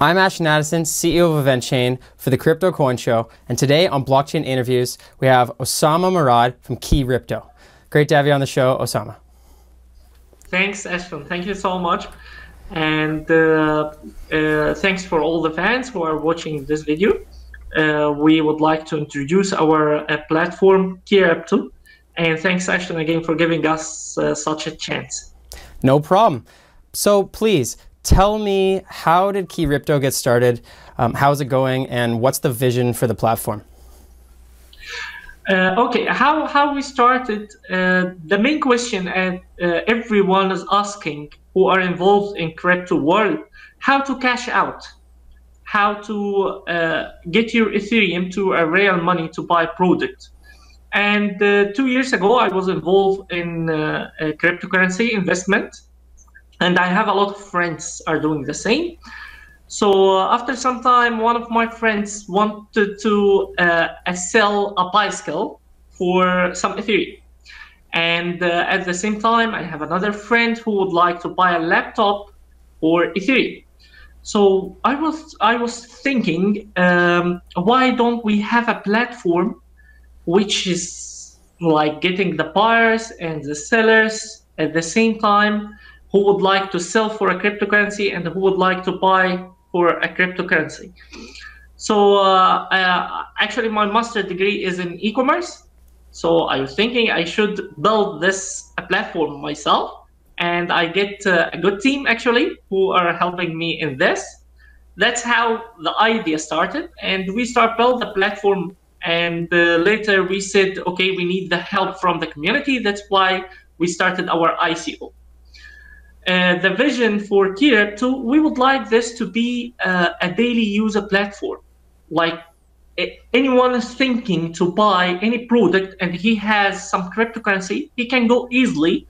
I'm Ashton Addison, CEO of EventChain for the Crypto Coin Show, and today on Blockchain Interviews, we have Osama Morad from Keyrpto. Great to have you on the show, Osama. Thanks, Ashton. Thank you so much. And uh, uh, thanks for all the fans who are watching this video. Uh, we would like to introduce our uh, platform, Keyrpto. And thanks, Ashton, again for giving us uh, such a chance. No problem. So please, Tell me, how did Key Keyrpto get started? Um, how's it going? And what's the vision for the platform? Uh, okay, how, how we started, uh, the main question that uh, everyone is asking who are involved in crypto world, how to cash out, how to uh, get your Ethereum to a real money to buy product. And uh, two years ago, I was involved in uh, cryptocurrency investment and I have a lot of friends are doing the same. So uh, after some time, one of my friends wanted to uh, sell a bicycle for some Ethereum. And uh, at the same time, I have another friend who would like to buy a laptop or Ethereum. So I was I was thinking, um, why don't we have a platform which is like getting the buyers and the sellers at the same time who would like to sell for a cryptocurrency and who would like to buy for a cryptocurrency. So uh, uh, actually, my master degree is in e-commerce. So I was thinking I should build this platform myself, and I get uh, a good team actually who are helping me in this. That's how the idea started, and we start build the platform. And uh, later we said, okay, we need the help from the community. That's why we started our ICO. Uh, the vision for Keyrpto, we would like this to be uh, a daily user platform. Like anyone is thinking to buy any product and he has some cryptocurrency, he can go easily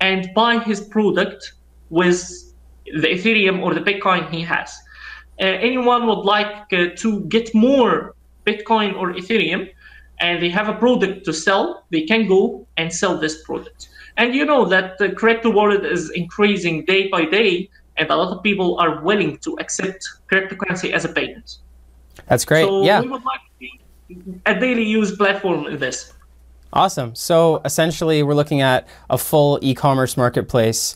and buy his product with the Ethereum or the Bitcoin he has. Uh, anyone would like uh, to get more Bitcoin or Ethereum and they have a product to sell, they can go and sell this product. And you know that the crypto wallet is increasing day by day, and a lot of people are willing to accept cryptocurrency as a payment. That's great. So yeah. we would like a daily use platform in this. Awesome. So essentially, we're looking at a full e-commerce marketplace,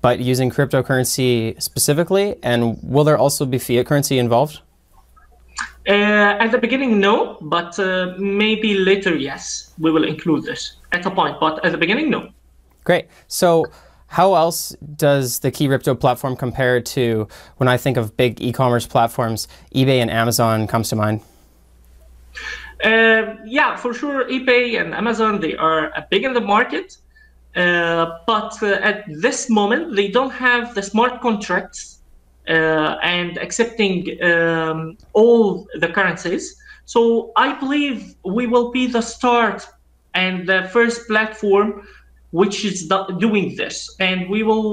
but using cryptocurrency specifically. And will there also be fiat currency involved? Uh, at the beginning, no, but uh, maybe later, yes, we will include this at a point. But at the beginning, no. Great. So how else does the key Keyrpto platform compare to when I think of big e-commerce platforms, eBay and Amazon comes to mind? Uh, yeah, for sure, eBay and Amazon, they are big in the market. Uh, but uh, at this moment, they don't have the smart contracts uh, and accepting um, all the currencies. So I believe we will be the start and the first platform which is doing this, and we will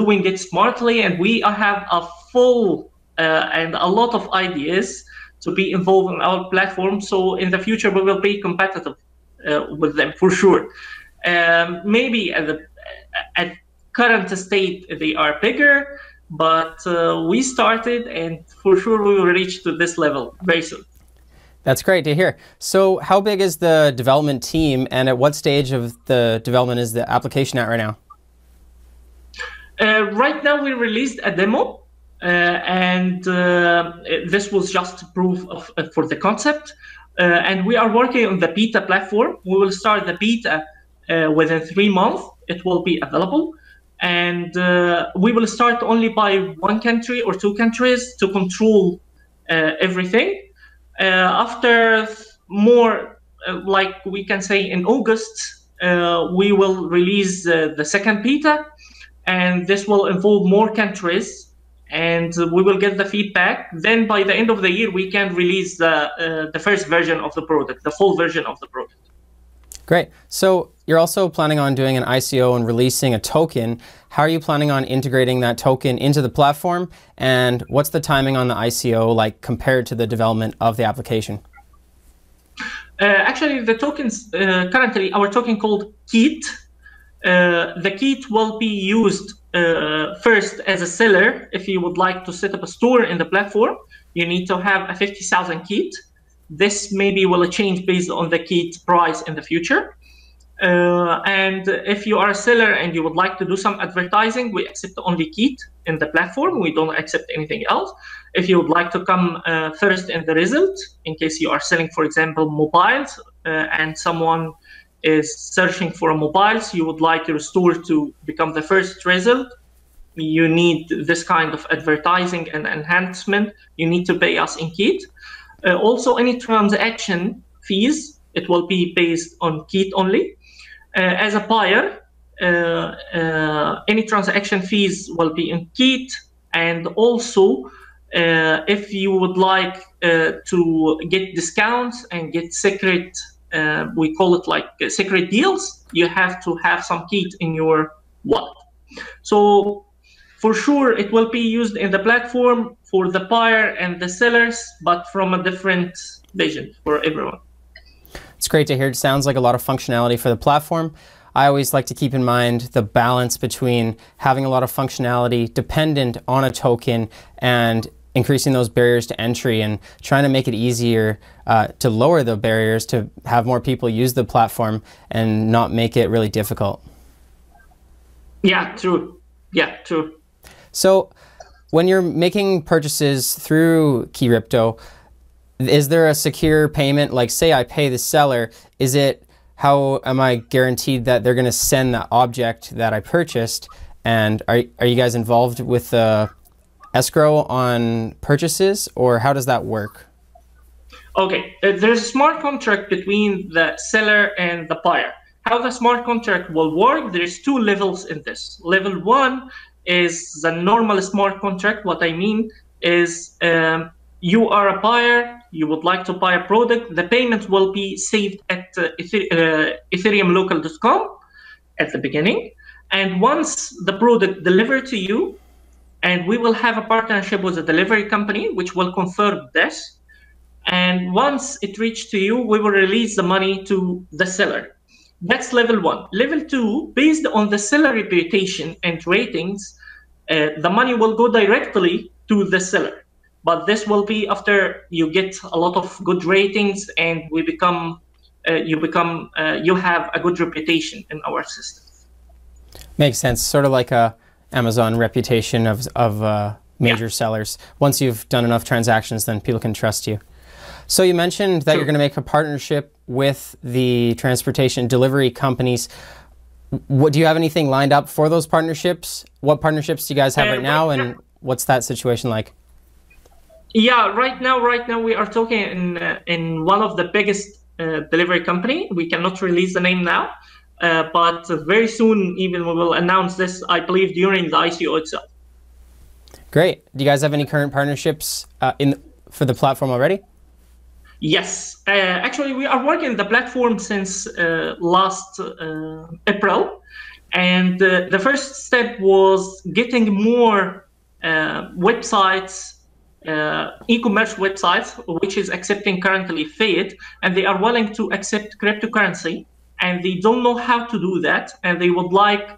doing it smartly, and we have a full uh, and a lot of ideas to be involved in our platform. So in the future, we will be competitive uh, with them for sure. Um, maybe at the at current state they are bigger, but uh, we started, and for sure we will reach to this level very soon. That's great to hear. So how big is the development team and at what stage of the development is the application at right now? Uh, right now we released a demo uh, and uh, this was just proof of, uh, for the concept. Uh, and we are working on the beta platform. We will start the beta uh, within three months. It will be available. And we will start only by one country or two countries to control everything after more, uh, like we can say in August, uh, we will release the second beta, and this will involve more countries and we will get the feedback. Then by the end of the year, we can release the uh, the first version of the product, the full version of the product. Great. So you're also planning on doing an ICO and releasing a token. How are you planning on integrating that token into the platform? And what's the timing on the ICO like compared to the development of the application? Uh, actually, the tokens uh, currently, our token called KYT, uh, the kit will be used uh, first as a seller, if you would like to set up a store in the platform, you need to have a 50,000 kit. This maybe will change based on the kit price in the future. Uh, and if you are a seller and you would like to do some advertising, we accept only kit in the platform. We don't accept anything else. If you would like to come uh, first in the result, in case you are selling, for example, mobiles, uh, and someone is searching for a mobile, so you would like your store to become the first result, you need this kind of advertising and enhancement. You need to pay us in kit. Uh, also, any transaction fees, it will be based on kit only. Uh, as a buyer, uh, uh, any transaction fees will be in kit, and also uh, if you would like uh, to get discounts and get secret, we call it like secret deals, you have to have some kit in your wallet. So for sure, it will be used in the platform for the buyer and the sellers, but from a different vision for everyone. It's great to hear. It sounds like a lot of functionality for the platform. I always like to keep in mind the balance between having a lot of functionality dependent on a token and increasing those barriers to entry and trying to make it easier uh, to lower the barriers to have more people use the platform and not make it really difficult. Yeah, true. Yeah, true. So when you're making purchases through Keyrpto, is there a secure payment? Like say I pay the seller, is it, how am I guaranteed that they're going to send the object that I purchased? And are, are you guys involved with the escrow on purchases or how does that work? Okay, uh, there's a smart contract between the seller and the buyer. How the smart contract will work, there's two levels in this. Level one is the normal smart contract. What I mean is um, you are a buyer, you would like to buy a product, the payment will be saved at uh, uh, ethereumlocal.com at the beginning. And once the product delivered to you, and we will have a partnership with a delivery company, which will confirm this. And once it reached to you, we will release the money to the seller. That's level one. Level two, based on the seller reputation and ratings, uh, the money will go directly to the seller. But this will be after you get a lot of good ratings and we become, uh, you become, uh, you have a good reputation in our system. Makes sense. Sort of like a Amazon reputation of of uh, major yeah. sellers. Once you've done enough transactions, then people can trust you. So you mentioned that you're going to make a partnership with the transportation delivery companies. What do you have anything lined up for those partnerships? What partnerships do you guys have uh, right now, and what's that situation like? Yeah, right now, right now we are talking in uh, in one of the biggest uh, delivery company. We cannot release the name now, uh, but very soon, even we will announce this. I believe during the ICO itself. Great. Do you guys have any current partnerships uh, in for the platform already? Yes, uh, actually, we are working the platform since uh, last uh, April, and uh, the first step was getting more uh, websites, uh, e-commerce websites, which is accepting currently fiat, and they are willing to accept cryptocurrency, and they don't know how to do that, and they would like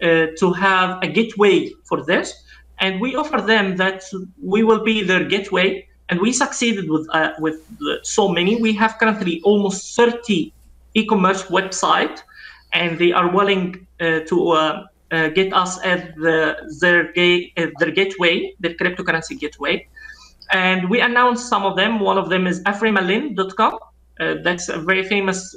to have a gateway for this, and we offer them that we will be their gateway and we succeeded with uh, with so many. We have currently almost 30 e-commerce website, and they are willing uh, to uh, uh get us as the, their ga- uh, their gateway, their cryptocurrency gateway. And we announced some of them. One of them is afrimalin.com. Uh, that's a very famous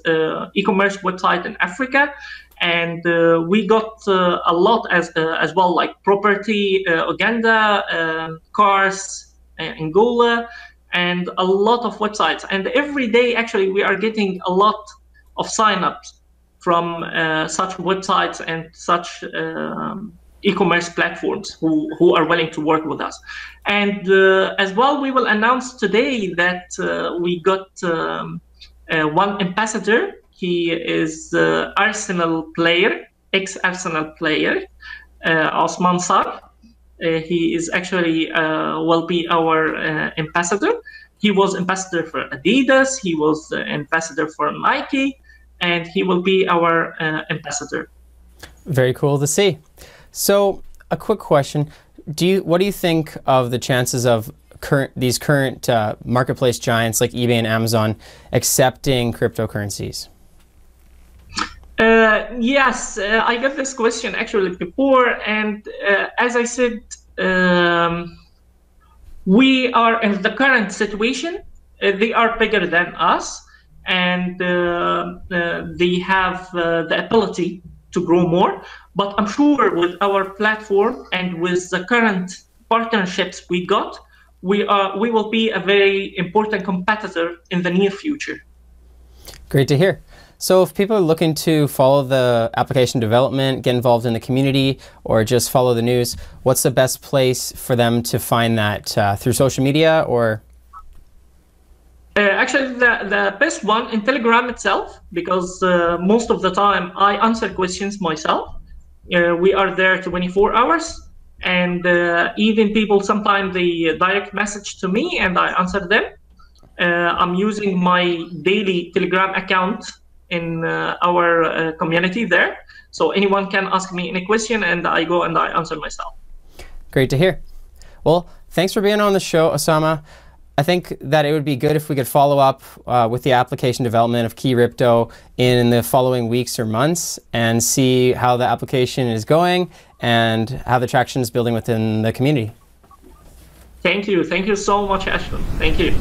e-commerce website in Africa and uh, we got uh, a lot as uh, as well like property Uganda cars Angola, and a lot of websites. And every day, actually, we are getting a lot of signups from uh, such websites and such um, e-commerce platforms who, who are willing to work with us. And uh, as well, we will announce today that uh, we got um, uh, one ambassador. He is uh, Arsenal player, ex-Arsenal player, uh, Osman Sar. Uh, he is actually uh, will be our uh, ambassador. He was ambassador for Adidas. He was ambassador for Nike, and he will be our ambassador. Very cool to see. So a quick question: Do you what do you think of the chances of current these current uh, marketplace giants like eBay and Amazon accepting cryptocurrencies? Uh, yes, uh, I got this question actually before, and uh, as I said, um, we are in the current situation. Uh, they are bigger than us, and uh, uh, they have the ability to grow more. But I'm sure with our platform and with the current partnerships we got, we are we will be a very important competitor in the near future. Great to hear. So if people are looking to follow the application development, get involved in the community, or just follow the news, what's the best place for them to find that uh, through social media or? Uh, actually, the, the best one in Telegram itself, because uh, most of the time I answer questions myself. Uh, we are there 24 hours, and uh, even people sometimes they direct message to me and I answer them. Uh, I'm using my daily Telegram account in uh, our uh, community there. So anyone can ask me any question and I go and I answer myself. Great to hear. Well, thanks for being on the show, Osama. I think that it would be good if we could follow up uh, with the application development of Key Keyrpto in the following weeks or months and see how the application is going and how the traction is building within the community. Thank you. Thank you so much, Ashton. Thank you.